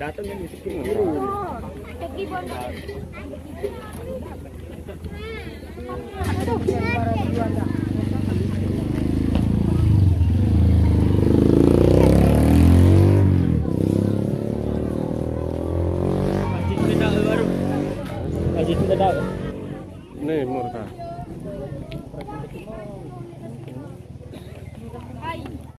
Datang kan di situ.